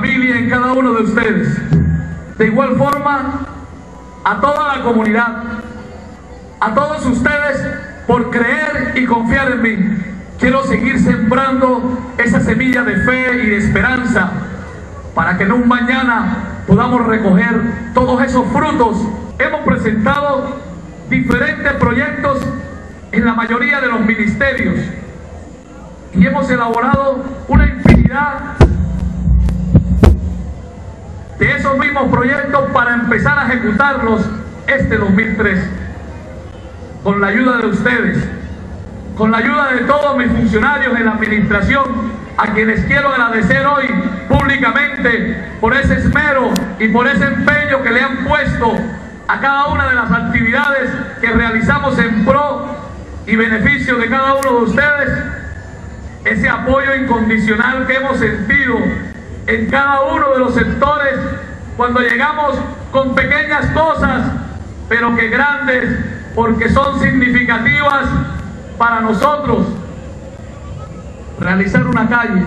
Familia, en cada uno de ustedes. De igual forma, a toda la comunidad, a todos ustedes por creer y confiar en mí. Quiero seguir sembrando esa semilla de fe y de esperanza para que en un mañana podamos recoger todos esos frutos. Hemos presentado diferentes proyectos en la mayoría de los ministerios y hemos elaborado una infinidad esos mismos proyectos para empezar a ejecutarlos este 2003 con la ayuda de ustedes, con la ayuda de todos mis funcionarios en la administración a quienes quiero agradecer hoy públicamente por ese esmero y por ese empeño que le han puesto a cada una de las actividades que realizamos en pro y beneficio de cada uno de ustedes, ese apoyo incondicional que hemos sentido en cada uno de los sectores cuando llegamos con pequeñas cosas, pero que grandes porque son significativas para nosotros realizar una calle,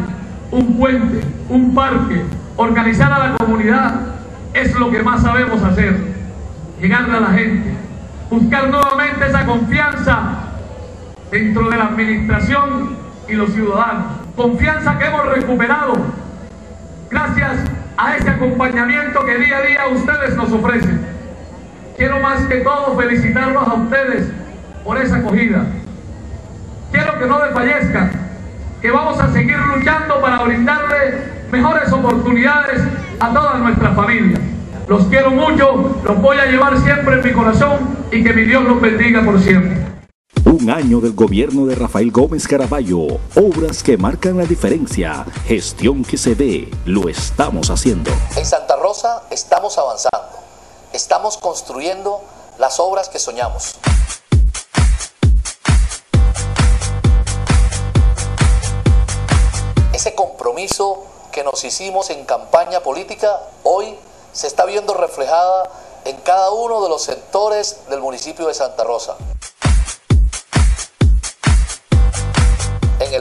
un puente, un parque, organizar a la comunidad, es lo que más sabemos hacer. Llegarle a la gente, buscar nuevamente esa confianza dentro de la administración y los ciudadanos. Confianza que hemos recuperado gracias a ese acompañamiento que día a día ustedes nos ofrecen. Quiero más que todo felicitarlos a ustedes por esa acogida. Quiero que no desfallezcan que vamos a seguir luchando para brindarle mejores oportunidades a todas nuestras familias. Los quiero mucho, los voy a llevar siempre en mi corazón y que mi Dios los bendiga por siempre. Un año del gobierno de Rafael Gómez Caraballo. Obras que marcan la diferencia. Gestión que se ve. Lo estamos haciendo. En Santa Rosa estamos avanzando. Estamos construyendo las obras que soñamos. Ese compromiso que nos hicimos en campaña política hoy se está viendo reflejada en cada uno de los sectores del municipio de Santa Rosa.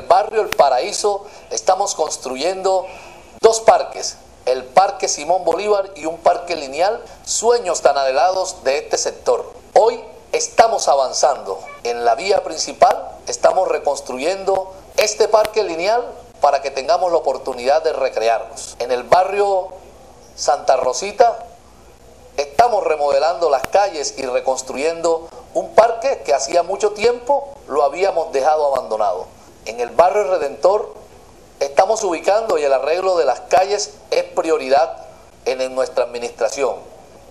El barrio El Paraíso estamos construyendo dos parques, el Parque Simón Bolívar y un parque lineal, sueños tan anhelados de este sector. Hoy estamos avanzando en la vía principal, estamos reconstruyendo este parque lineal para que tengamos la oportunidad de recrearnos. En el barrio Santa Rosita estamos remodelando las calles y reconstruyendo un parque que hacía mucho tiempo lo habíamos dejado abandonado. En el barrio Redentor estamos ubicando y el arreglo de las calles es prioridad en nuestra administración.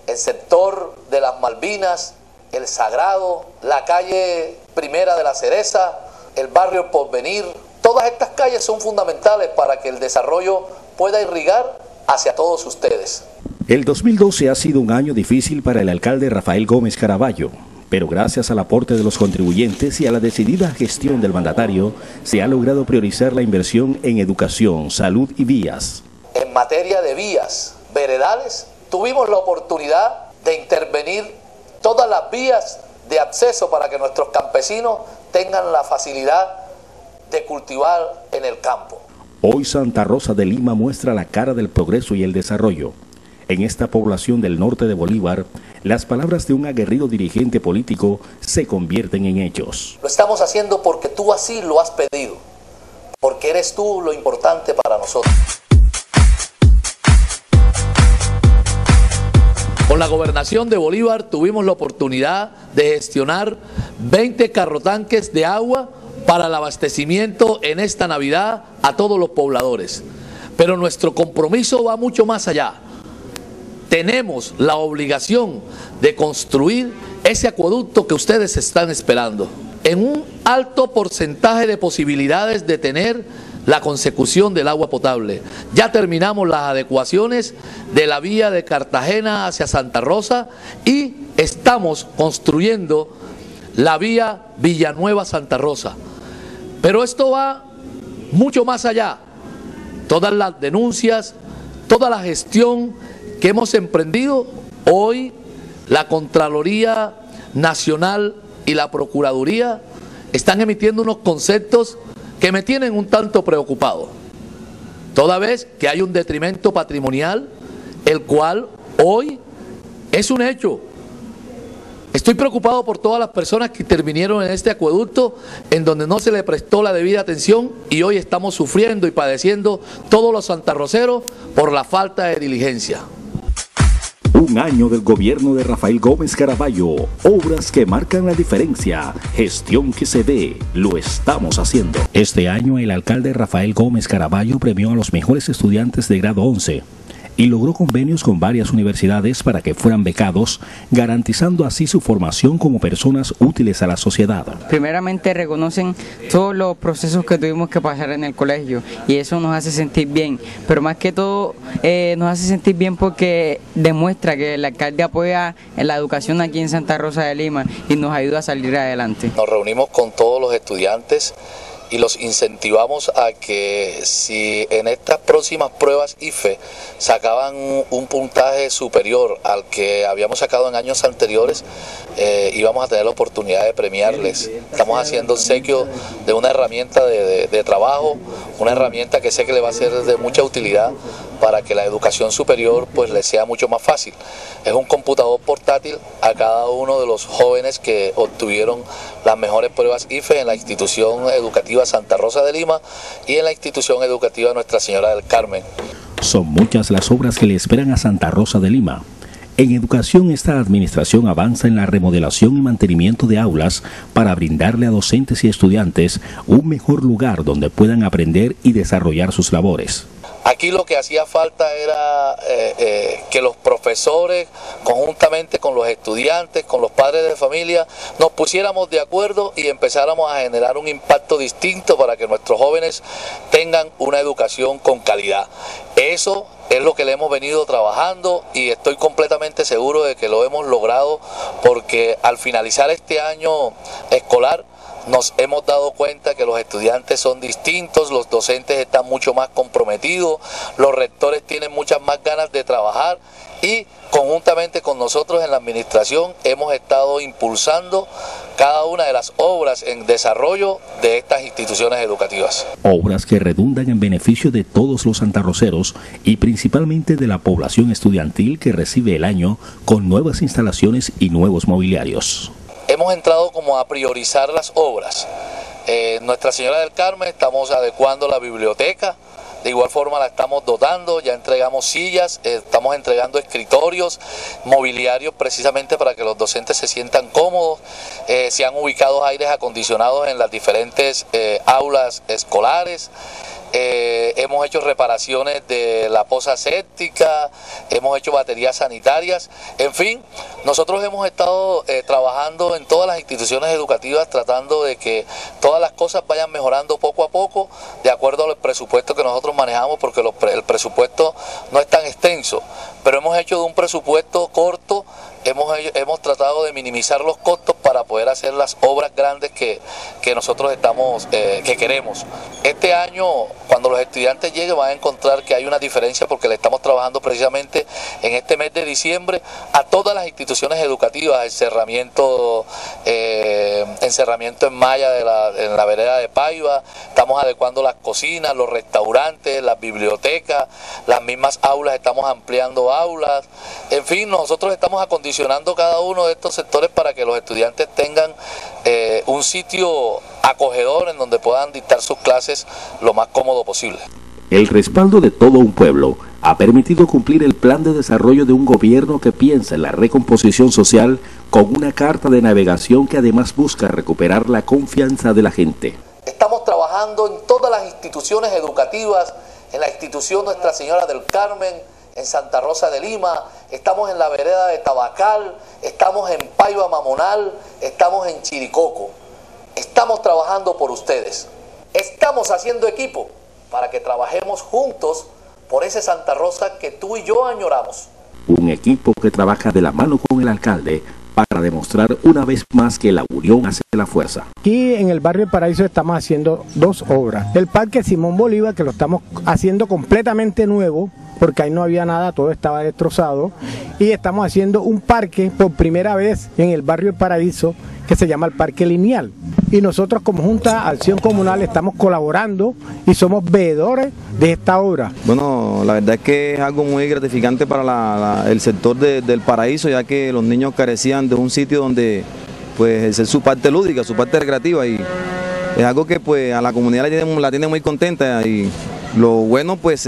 El sector de las Malvinas, el Sagrado, la calle Primera de la Cereza, el barrio Porvenir, Todas estas calles son fundamentales para que el desarrollo pueda irrigar hacia todos ustedes. El 2012 ha sido un año difícil para el alcalde Rafael Gómez Caraballo, pero gracias al aporte de los contribuyentes y a la decidida gestión del mandatario, se ha logrado priorizar la inversión en educación, salud y vías. En materia de vías, veredales, tuvimos la oportunidad de intervenir todas las vías de acceso para que nuestros campesinos tengan la facilidad de cultivar en el campo. Hoy Santa Rosa de Lima muestra la cara del progreso y el desarrollo. En esta población del norte de Bolívar, las palabras de un aguerrido dirigente político se convierten en hechos. Lo estamos haciendo porque tú así lo has pedido, porque eres tú lo importante para nosotros. Con la gobernación de Bolívar tuvimos la oportunidad de gestionar 20 carrotanques de agua para el abastecimiento en esta Navidad a todos los pobladores. Pero nuestro compromiso va mucho más allá. Tenemos la obligación de construir ese acueducto que ustedes están esperando, en un alto porcentaje de posibilidades de tener la consecución del agua potable. Ya terminamos las adecuaciones de la vía de Cartagena hacia Santa Rosa y estamos construyendo la vía Villanueva-Santa Rosa. Pero esto va mucho más allá. Todas las denuncias, toda la gestión que hemos emprendido, hoy la Contraloría Nacional y la Procuraduría están emitiendo unos conceptos que me tienen un tanto preocupado. Toda vez que hay un detrimento patrimonial, el cual hoy es un hecho. Estoy preocupado por todas las personas que intervinieron en este acueducto en donde no se le prestó la debida atención y hoy estamos sufriendo y padeciendo todos los santarroceros por la falta de diligencia. Un año del gobierno de Rafael Gómez Caraballo. Obras que marcan la diferencia. Gestión que se ve. Lo estamos haciendo. Este año el alcalde Rafael Gómez Caraballo premió a los mejores estudiantes de grado 11 y logró convenios con varias universidades para que fueran becados, garantizando así su formación como personas útiles a la sociedad. Primeramente reconocen todos los procesos que tuvimos que pasar en el colegio y eso nos hace sentir bien, pero más que todo eh, nos hace sentir bien porque demuestra que el alcalde apoya la educación aquí en Santa Rosa de Lima y nos ayuda a salir adelante. Nos reunimos con todos los estudiantes y los incentivamos a que si en estas próximas pruebas IFE sacaban un puntaje superior al que habíamos sacado en años anteriores, eh, íbamos a tener la oportunidad de premiarles. Estamos haciendo obsequio de una herramienta de, trabajo, una herramienta que sé que le va a ser de mucha utilidad para que la educación superior pues les sea mucho más fácil. Es un computador portátil a cada uno de los jóvenes que obtuvieron las mejores pruebas IFE en la institución educativa Santa Rosa de Lima y en la institución educativa Nuestra Señora del Carmen. Son muchas las obras que le esperan a Santa Rosa de Lima. En educación, esta administración avanza en la remodelación y mantenimiento de aulas para brindarle a docentes y estudiantes un mejor lugar donde puedan aprender y desarrollar sus labores. Aquí lo que hacía falta era eh, eh, que los profesores, conjuntamente con los estudiantes, con los padres de familia, nos pusiéramos de acuerdo y empezáramos a generar un impacto distinto para que nuestros jóvenes tengan una educación con calidad. Eso es lo que le hemos venido trabajando y estoy completamente seguro de que lo hemos logrado porque al finalizar este año escolar, nos hemos dado cuenta que los estudiantes son distintos, los docentes están mucho más comprometidos, los rectores tienen muchas más ganas de trabajar y conjuntamente con nosotros en la administración hemos estado impulsando cada una de las obras en desarrollo de estas instituciones educativas. Obras que redundan en beneficio de todos los santarroceros y principalmente de la población estudiantil que recibe el año con nuevas instalaciones y nuevos mobiliarios hemos entrado como a priorizar las obras. Eh, Nuestra Señora del Carmen estamos adecuando la biblioteca, de igual forma la estamos dotando, ya entregamos sillas, eh, estamos entregando escritorios, mobiliarios precisamente para que los docentes se sientan cómodos. Eh, se han ubicado aires acondicionados en las diferentes aulas escolares. Eh, hemos hecho reparaciones de la poza séptica, hemos hecho baterías sanitarias, en fin, nosotros hemos estado eh, trabajando en todas las instituciones educativas tratando de que todas las cosas vayan mejorando poco a poco de acuerdo al presupuesto que nosotros manejamos, porque el presupuesto no es tan extenso, pero hemos hecho de un presupuesto corto hemos, hemos tratado de minimizar los costos para poder hacer las obras grandes que, nosotros estamos, eh, que queremos. Este año, cuando los estudiantes lleguen, van a encontrar que hay una diferencia porque le estamos trabajando precisamente en este mes de diciembre a todas las instituciones educativas, encerramiento, eh, encerramiento en malla de la, en la vereda de Paiva, estamos adecuando las cocinas, los restaurantes, las bibliotecas, las mismas aulas, estamos ampliando aulas, en fin, nosotros estamos acondicionando cada uno de estos sectores para que los estudiantes tengan eh, un sitio acogedor en donde puedan dictar sus clases lo más cómodo posible. El respaldo de todo un pueblo ha permitido cumplir el plan de desarrollo de un gobierno que piensa en la recomposición social con una carta de navegación que además busca recuperar la confianza de la gente. Estamos trabajando en todas las instituciones educativas, en la institución Nuestra Señora del Carmen, en Santa Rosa de Lima, estamos en la vereda de Tabacal, estamos en Paiva Mamonal, estamos en Chiricoco. Estamos trabajando por ustedes. Estamos haciendo equipo para que trabajemos juntos por ese Santa Rosa que tú y yo añoramos. Un equipo que trabaja de la mano con el alcalde para demostrar una vez más que la unión hace la fuerza. Aquí en el barrio El Paraíso estamos haciendo dos obras. El Parque Simón Bolívar, que lo estamos haciendo completamente nuevo, porque ahí no había nada, todo estaba destrozado. Y estamos haciendo un parque por primera vez en el barrio El Paraíso, que se llama el Parque Lineal. Y nosotros como Junta Acción Comunal estamos colaborando y somos veedores de esta obra. Bueno, la verdad es que es algo muy gratificante para el sector del paraíso, ya que los niños carecían de un sitio donde pues es su parte lúdica, su parte recreativa y es algo que pues a la comunidad la tiene, la tiene muy contenta y lo bueno pues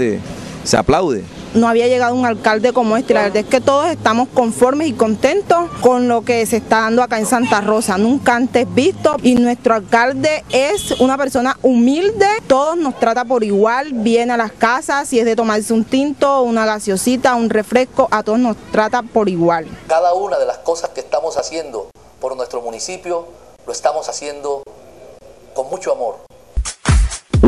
se aplaude no había llegado un alcalde como este. La verdad es que todos estamos conformes y contentos con lo que se está dando acá en Santa Rosa, nunca antes visto. Y nuestro alcalde es una persona humilde, todos nos trata por igual, viene a las casas, si es de tomarse un tinto, una gaseosita, un refresco, a todos nos trata por igual. Cada una de las cosas que estamos haciendo por nuestro municipio, lo estamos haciendo con mucho amor.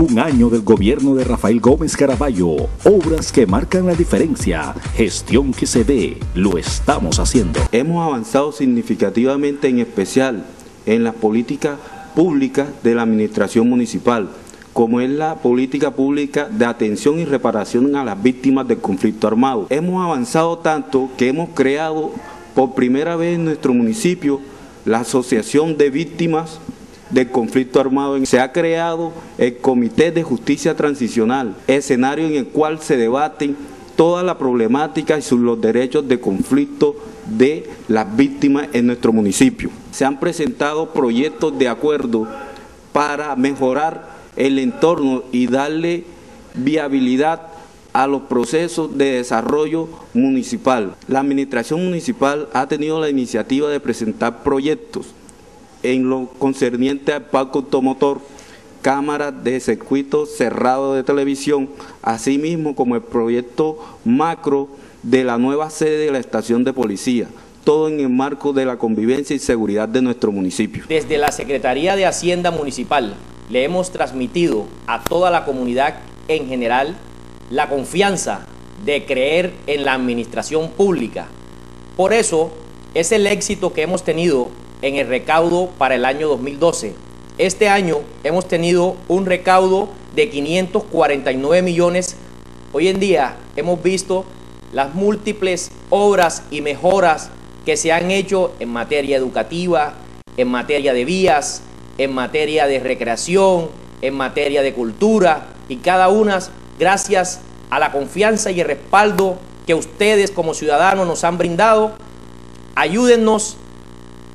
Un año del gobierno de Rafael Gómez Caraballo. Obras que marcan la diferencia. Gestión que se ve. Lo estamos haciendo. Hemos avanzado significativamente en especial en las políticas públicas de la administración municipal, como es la política pública de atención y reparación a las víctimas del conflicto armado. Hemos avanzado tanto que hemos creado por primera vez en nuestro municipio la Asociación de Víctimas del conflicto armado. Se ha creado el Comité de Justicia Transicional, escenario en el cual se debaten toda la problemática y los derechos de conflicto de las víctimas en nuestro municipio. Se han presentado proyectos de acuerdo para mejorar el entorno y darle viabilidad a los procesos de desarrollo municipal. La administración municipal ha tenido la iniciativa de presentar proyectos en lo concerniente al parque automotor, cámaras de circuito cerrado de televisión, así mismo como el proyecto macro de la nueva sede de la estación de policía, todo en el marco de la convivencia y seguridad de nuestro municipio. Desde la Secretaría de Hacienda Municipal le hemos transmitido a toda la comunidad en general la confianza de creer en la administración pública. Por eso es el éxito que hemos tenido en el recaudo para el año 2012. Este año hemos tenido un recaudo de 549 millones. Hoy en día hemos visto las múltiples obras y mejoras que se han hecho en materia educativa, en materia de vías, en materia de recreación, en materia de cultura y cada una gracias a la confianza y el respaldo que ustedes como ciudadanos nos han brindado. Ayúdennos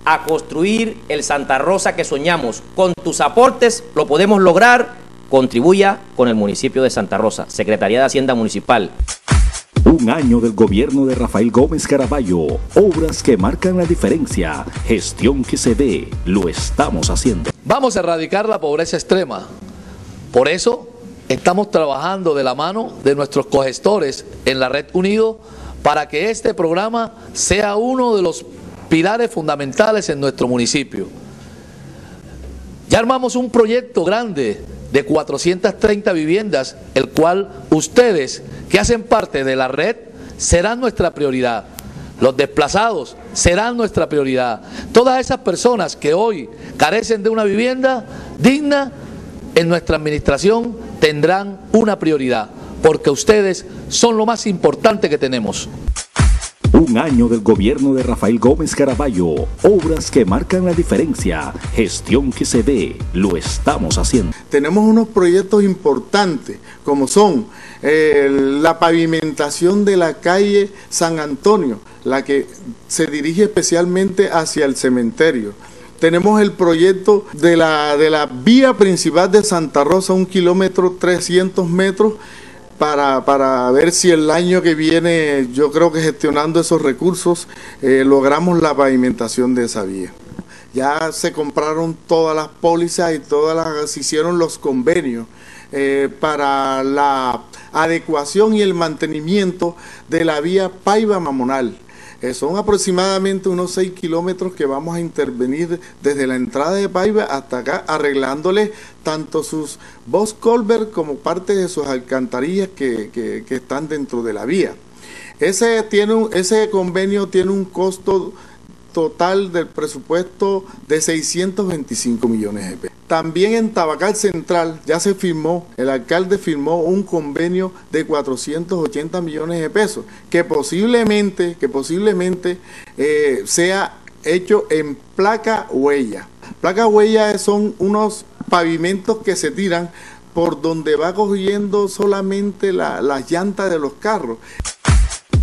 a construir el Santa Rosa que soñamos. Con tus aportes lo podemos lograr. Contribuya con el municipio de Santa Rosa, Secretaría de Hacienda Municipal. Un año del gobierno de Rafael Gómez Caraballo. Obras que marcan la diferencia. Gestión que se ve. Lo estamos haciendo. Vamos a erradicar la pobreza extrema. Por eso estamos trabajando de la mano de nuestros cogestores en la Red Unido para que este programa sea uno de los pilares fundamentales en nuestro municipio. Ya armamos un proyecto grande de 430 viviendas, el cual ustedes que hacen parte de la red serán nuestra prioridad. Los desplazados serán nuestra prioridad. Todas esas personas que hoy carecen de una vivienda digna, en nuestra administración tendrán una prioridad, porque ustedes son lo más importante que tenemos. Un año del gobierno de Rafael Gómez Caraballo. Obras que marcan la diferencia. Gestión que se ve. Lo estamos haciendo. Tenemos unos proyectos importantes como son eh, la pavimentación de la calle San Antonio, la que se dirige especialmente hacia el cementerio. Tenemos el proyecto de la, de la vía principal de Santa Rosa, un kilómetro 300 metros, para, ver si el año que viene, yo creo que gestionando esos recursos, eh, logramos la pavimentación de esa vía. Ya se compraron todas las pólizas y todas las, se hicieron los convenios eh, para la adecuación y el mantenimiento de la vía Paiva-Mamonal. Eh, son aproximadamente unos 6 kilómetros que vamos a intervenir desde la entrada de Paiva hasta acá, arreglándole tanto sus Bos Colbert como parte de sus alcantarillas que, que están dentro de la vía. Ese, tiene un, ese convenio tiene un costo total del presupuesto de 625 millones de pesos. También en Tabacal Central ya se firmó, el alcalde firmó un convenio de 480 millones de pesos, que posiblemente, que posiblemente eh, sea hecho en placa huella. Placa huella son unos pavimentos que se tiran por donde va cogiendo solamente la, las llantas de los carros.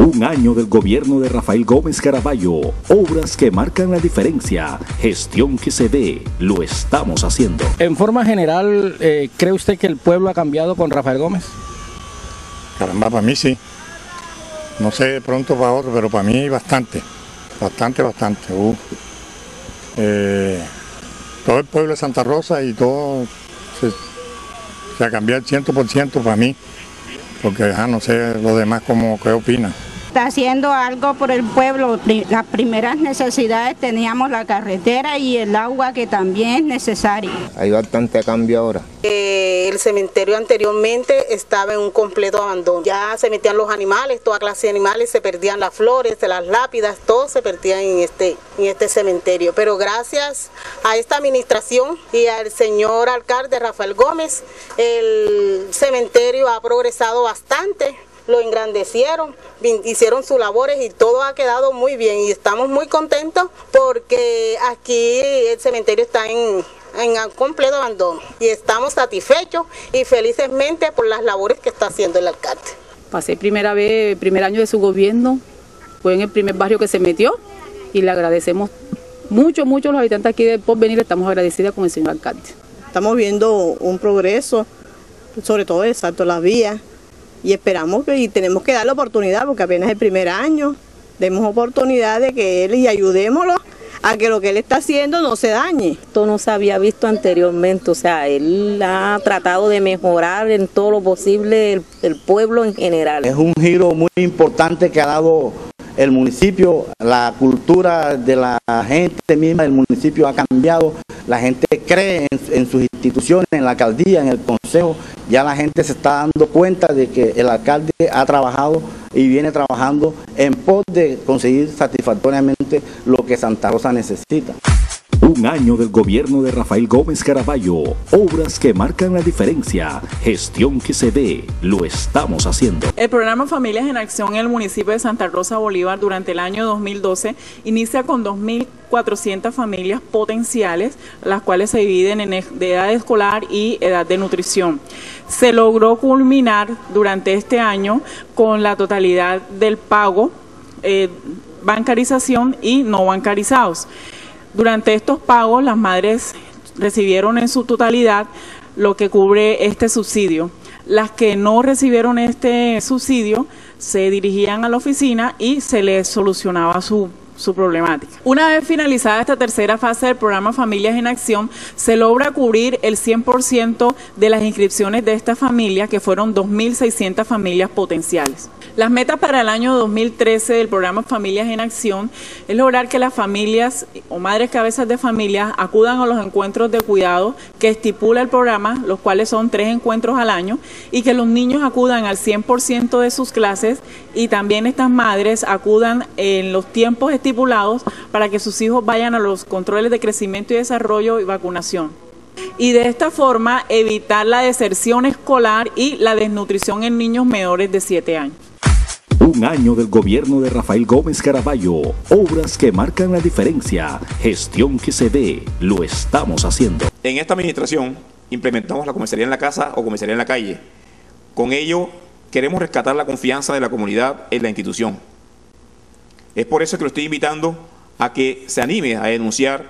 Un año del gobierno de Rafael Gómez Caraballo. Obras que marcan la diferencia. Gestión que se ve. Lo estamos haciendo. En forma general, eh, ¿cree usted que el pueblo ha cambiado con Rafael Gómez? Caramba, para mí sí. No sé de pronto para otro, pero para mí bastante. Bastante, bastante. Eh, todo el pueblo de Santa Rosa y todo se, se ha cambiado 100% para mí porque ya no sé los demás cómo qué opinan está haciendo algo por el pueblo. Las primeras necesidades teníamos la carretera y el agua que también es necesario. Hay bastante cambio ahora. Eh, el cementerio anteriormente estaba en un completo abandono. Ya se metían los animales, toda clase de animales, se perdían las flores, las lápidas, todo se perdía en este, en este cementerio. Pero gracias a esta administración y al señor alcalde Rafael Gómez, el cementerio ha progresado bastante lo engrandecieron, hicieron sus labores y todo ha quedado muy bien. Y estamos muy contentos porque aquí el cementerio está en, en completo abandono. Y estamos satisfechos y felizmente por las labores que está haciendo el alcalde. Pasé primera vez, el primer año de su gobierno, fue en el primer barrio que se metió y le agradecemos mucho, mucho los habitantes aquí de Porvenir, estamos agradecidas con el señor alcalde. Estamos viendo un progreso, sobre todo de Salto Las Vías, y esperamos que y tenemos que dar la oportunidad porque apenas es el primer año, demos oportunidad de que él y ayudémoslo a que lo que él está haciendo no se dañe. Esto no se había visto anteriormente, o sea, él ha tratado de mejorar en todo lo posible el, el pueblo en general. Es un giro muy importante que ha dado el municipio, la cultura de la gente misma del municipio ha cambiado, la gente cree en, sus instituciones, en la alcaldía, en el consejo, ya la gente se está dando cuenta de que el alcalde ha trabajado y viene trabajando en pos de conseguir satisfactoriamente lo que Santa Rosa necesita. Un año del gobierno de Rafael Gómez Caraballo. Obras que marcan la diferencia. Gestión que se ve. Lo estamos haciendo. El programa Familias en Acción en el municipio de Santa Rosa Bolívar durante el año 2012 inicia con 2.400 familias potenciales, las cuales se dividen en edad escolar y edad de nutrición. Se logró culminar durante este año con la totalidad del pago, eh, bancarización y no bancarizados. Durante estos pagos, las madres recibieron en su totalidad lo que cubre este subsidio. Las que no recibieron este subsidio se dirigían a la oficina y se les solucionaba su su problemática. Una vez finalizada esta tercera fase del programa Familias en Acción, se logra cubrir el 100% de las inscripciones de esta familia, que fueron 2.600 familias potenciales. Las metas para el año 2013 del programa Familias en Acción es lograr que las familias o madres cabezas de familia acudan a los encuentros de cuidado que estipula el programa, los cuales son tres encuentros al año, y que los niños acudan al 100% de sus clases y también estas madres acudan en los tiempos estipulados para que sus hijos vayan a los controles de crecimiento y desarrollo y vacunación. Y de esta forma evitar la deserción escolar y la desnutrición en niños menores de 7 años. Un año del gobierno de Rafael Gómez Caraballo. Obras que marcan la diferencia. Gestión que se ve. Lo estamos haciendo. En esta administración implementamos la comisaría en la casa o comisaría en la calle. Con ello queremos rescatar la confianza de la comunidad en la institución. Es por eso que lo estoy invitando a que se anime a denunciar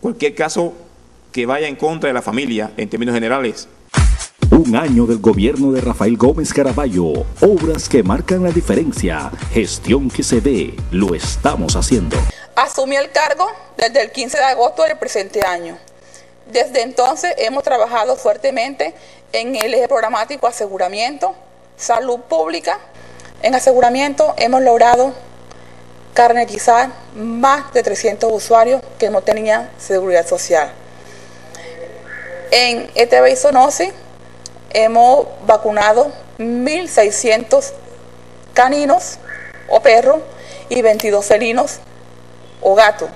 cualquier caso que vaya en contra de la familia en términos generales. Un año del gobierno de Rafael Gómez Caraballo. Obras que marcan la diferencia. Gestión que se ve. Lo estamos haciendo. Asumí el cargo desde el 15 de agosto del presente año. Desde entonces hemos trabajado fuertemente en el eje programático aseguramiento, salud pública, en aseguramiento hemos logrado carnetizar más de 300 usuarios que no tenían seguridad social. En ETB y Sonosi hemos vacunado 1.600 caninos o perros y 22 felinos o gatos.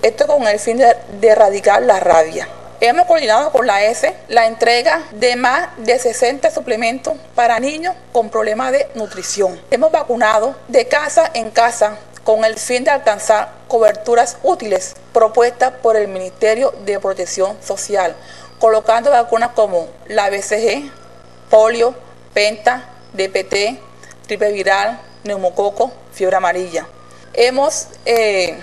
Esto con el fin de, de erradicar la rabia. Hemos coordinado con la S la entrega de más de 60 suplementos para niños con problemas de nutrición. Hemos vacunado de casa en casa con el fin de alcanzar coberturas útiles propuestas por el Ministerio de Protección Social, colocando vacunas como la BCG, polio, penta, DPT, triple viral, neumococo, fiebre amarilla. Hemos eh,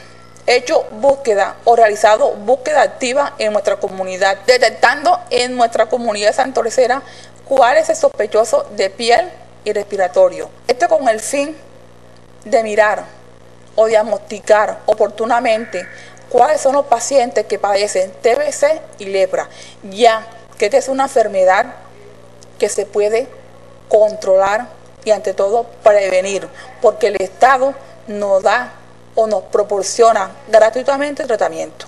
hecho búsqueda o realizado búsqueda activa en nuestra comunidad, detectando en nuestra comunidad santorecera cuál es el sospechoso de piel y respiratorio. Esto con el fin de mirar o diagnosticar oportunamente cuáles son los pacientes que padecen TBC y lepra, ya que esta es una enfermedad que se puede controlar y ante todo prevenir, porque el Estado nos da o nos proporciona gratuitamente tratamiento.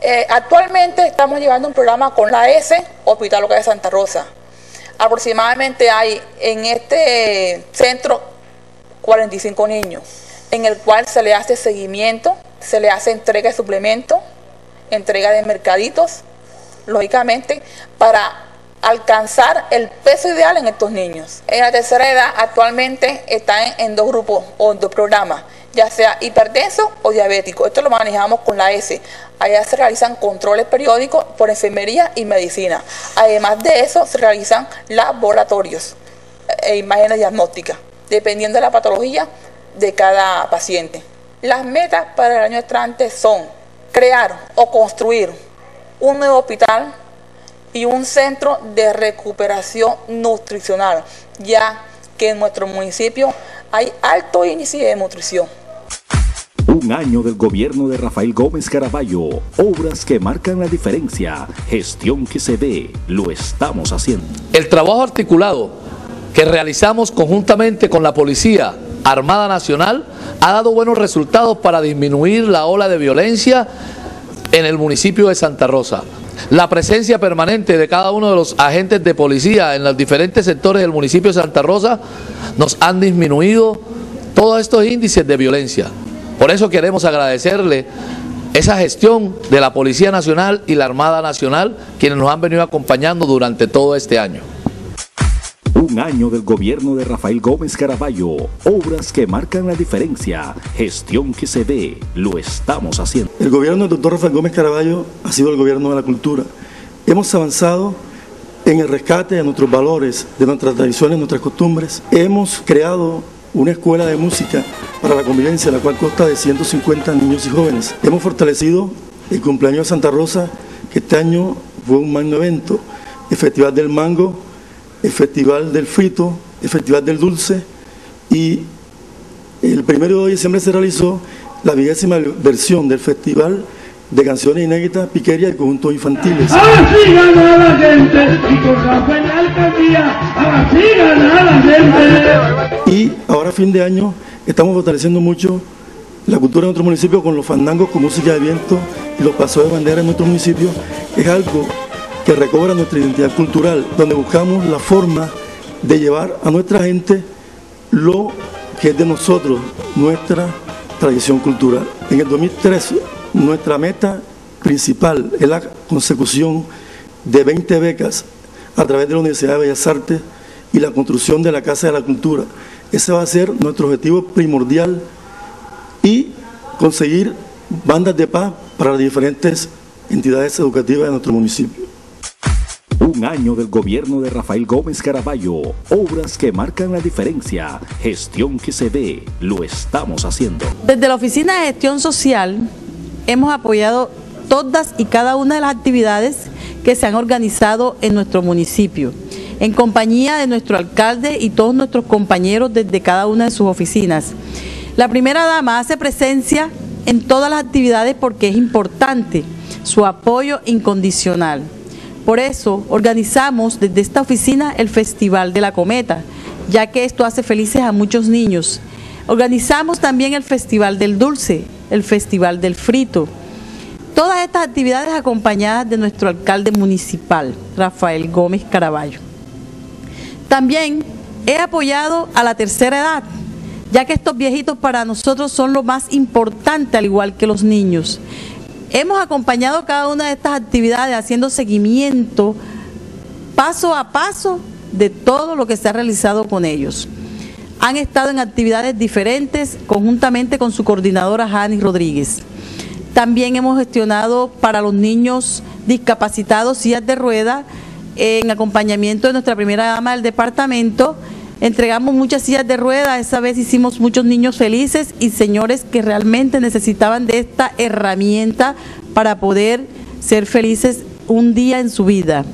Eh, actualmente estamos llevando un programa con la S, Hospital Local de Santa Rosa. Aproximadamente hay en este centro 45 niños, en el cual se le hace seguimiento, se le hace entrega de suplementos, entrega de mercaditos, lógicamente, para alcanzar el peso ideal en estos niños. En la tercera edad actualmente están en dos grupos o en dos programas ya sea hipertenso o diabético. Esto lo manejamos con la S. Allá se realizan controles periódicos por enfermería y medicina. Además de eso, se realizan laboratorios e imágenes diagnósticas, dependiendo de la patología de cada paciente. Las metas para el año entrante son crear o construir un nuevo hospital y un centro de recuperación nutricional, ya que en nuestro municipio hay alto índice de nutrición. Un año del gobierno de Rafael Gómez Caraballo. Obras que marcan la diferencia. Gestión que se ve. Lo estamos haciendo. El trabajo articulado que realizamos conjuntamente con la Policía Armada Nacional ha dado buenos resultados para disminuir la ola de violencia en el municipio de Santa Rosa. La presencia permanente de cada uno de los agentes de policía en los diferentes sectores del municipio de Santa Rosa nos han disminuido todos estos índices de violencia. Por eso queremos agradecerle esa gestión de la Policía Nacional y la Armada Nacional, quienes nos han venido acompañando durante todo este año. Un año del gobierno de Rafael Gómez Caraballo. Obras que marcan la diferencia. Gestión que se ve. Lo estamos haciendo. El gobierno del doctor Rafael Gómez Caraballo ha sido el gobierno de la cultura. Hemos avanzado en el rescate de nuestros valores, de nuestras tradiciones, nuestras costumbres. Hemos creado una escuela de música para la convivencia, la cual consta de 150 niños y jóvenes. Hemos fortalecido el cumpleaños de Santa Rosa, que este año fue un magno evento, el Festival del Mango, el Festival del Frito, el Festival del Dulce y el primero de diciembre se realizó la vigésima versión del Festival de canciones inéditas, piquería y conjuntos infantiles. Y ahora a fin de año estamos fortaleciendo mucho la cultura de nuestro municipio con los fandangos con música de viento y los pasos de bandera en nuestro municipio. Es algo que recobra nuestra identidad cultural, donde buscamos la forma de llevar a nuestra gente lo que es de nosotros, nuestra tradición cultural. En el 2013 nuestra meta principal es la consecución de 20 becas a través de la Universidad de Bellas Artes y la construcción de la Casa de la Cultura. Ese va a ser nuestro objetivo primordial y conseguir bandas de paz para las diferentes entidades educativas de nuestro municipio. Un año del gobierno de Rafael Gómez Caraballo. Obras que marcan la diferencia. Gestión que se ve. Lo estamos haciendo. Desde la Oficina de Gestión Social hemos apoyado todas y cada una de las actividades que se han organizado en nuestro municipio, en compañía de nuestro alcalde y todos nuestros compañeros desde cada una de sus oficinas. La primera dama hace presencia en todas las actividades porque es importante su apoyo incondicional. Por eso organizamos desde esta oficina el Festival de la Cometa, ya que esto hace felices a muchos niños. Organizamos también el Festival del Dulce, el Festival del Frito. Todas estas actividades acompañadas de nuestro alcalde municipal, Rafael Gómez Caraballo. También he apoyado a la tercera edad, ya que estos viejitos para nosotros son lo más importante, al igual que los niños. Hemos acompañado cada una de estas actividades haciendo seguimiento paso a paso de todo lo que se ha realizado con ellos. Han estado en actividades diferentes conjuntamente con su coordinadora Jani Rodríguez. También hemos gestionado para los niños discapacitados sillas de rueda en acompañamiento de nuestra primera dama del departamento entregamos muchas sillas de ruedas, esa vez hicimos muchos niños felices y señores que realmente necesitaban de esta herramienta para poder ser felices un día en su vida.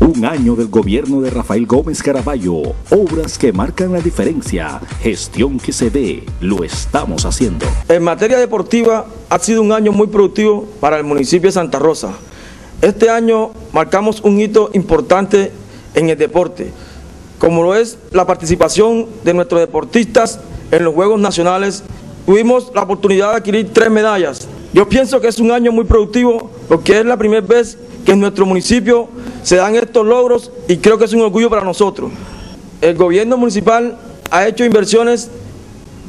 Un año del gobierno de Rafael Gómez Caraballo, obras que marcan la diferencia, gestión que se ve, lo estamos haciendo. En materia deportiva ha sido un año muy productivo para el municipio de Santa Rosa. Este año marcamos un hito importante en el deporte como lo es la participación de nuestros deportistas en los Juegos Nacionales. Tuvimos la oportunidad de adquirir tres medallas. Yo pienso que es un año muy productivo porque es la primera vez que en nuestro municipio se dan estos logros y creo que es un orgullo para nosotros. El gobierno municipal ha hecho inversiones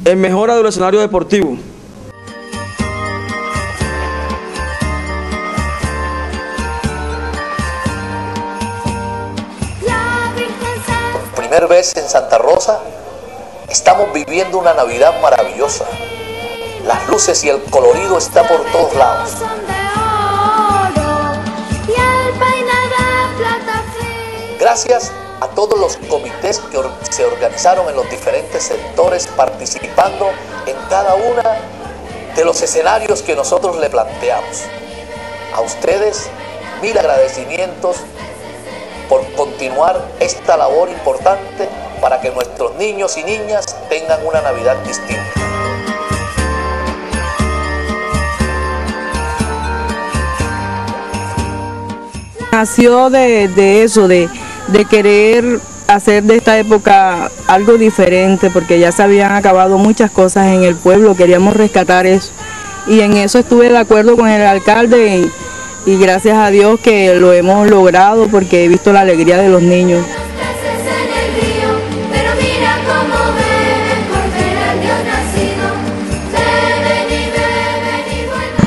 en mejora del escenario deportivo. Vez en Santa Rosa, estamos viviendo una Navidad maravillosa. Las luces y el colorido está por todos lados. Gracias a todos los comités que se organizaron en los diferentes sectores participando en cada uno de los escenarios que nosotros le planteamos. A ustedes, mil agradecimientos por continuar esta labor importante para que nuestros niños y niñas tengan una Navidad distinta. Nació de, eso, de, querer hacer de esta época algo diferente, porque ya se habían acabado muchas cosas en el pueblo, queríamos rescatar eso. Y en eso estuve de acuerdo con el alcalde gracias a Dios que lo hemos logrado porque he visto la alegría de los niños.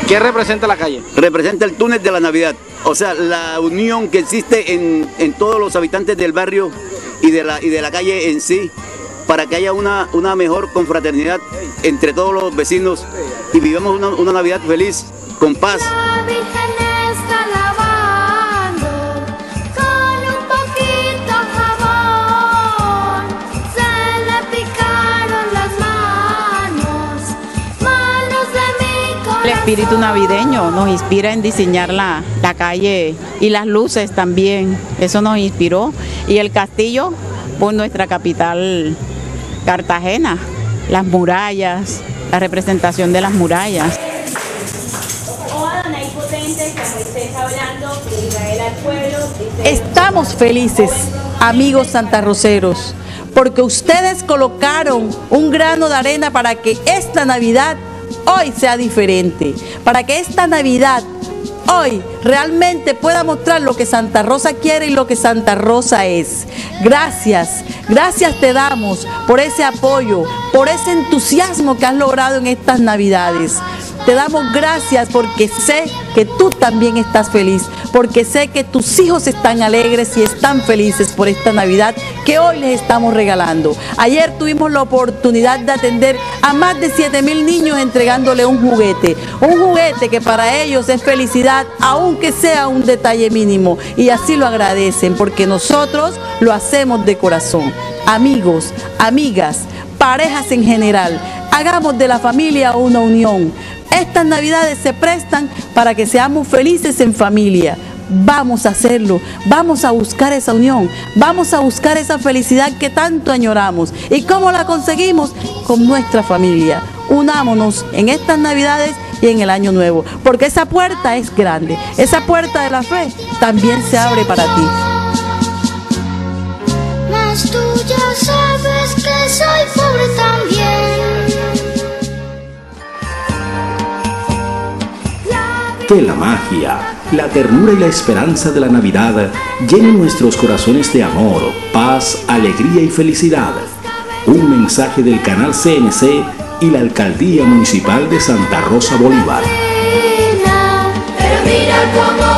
¿Qué representa la calle? Representa el túnel de la Navidad, o sea, la unión que existe en, todos los habitantes del barrio y de la, y de la calle en sí, para que haya una, una mejor confraternidad entre todos los vecinos y vivamos una, una Navidad feliz, con paz. Espíritu navideño nos inspira en diseñar la, la, calle y las luces también, eso nos inspiró. Y el castillo por nuestra capital Cartagena, las murallas, la representación de las murallas. Estamos felices, amigos santarroceros, porque ustedes colocaron un grano de arena para que esta Navidad hoy sea diferente, para que esta Navidad hoy realmente pueda mostrar lo que Santa Rosa quiere y lo que Santa Rosa es. Gracias, gracias te damos por ese apoyo, por ese entusiasmo que has logrado en estas Navidades. Te damos gracias porque sé que tú también estás feliz, porque sé que tus hijos están alegres y están felices por esta Navidad que hoy les estamos regalando. Ayer tuvimos la oportunidad de atender a más de 7 mil niños entregándole un juguete. Un juguete que para ellos es felicidad, aunque sea un detalle mínimo. Y así lo agradecen porque nosotros lo hacemos de corazón. Amigos, amigas, parejas en general, hagamos de la familia una unión. Estas navidades se prestan para que seamos felices en familia. Vamos a hacerlo, vamos a buscar esa unión, vamos a buscar esa felicidad que tanto añoramos. ¿Y cómo la conseguimos? Con nuestra familia. Unámonos en estas navidades y en el año nuevo, porque esa puerta es grande, esa puerta de la fe también se abre para ti. Que la magia, la ternura y la esperanza de la Navidad llenen nuestros corazones de amor, paz, alegría y felicidad. Un mensaje del canal CNC y la Alcaldía Municipal de Santa Rosa Bolívar. Mira cómo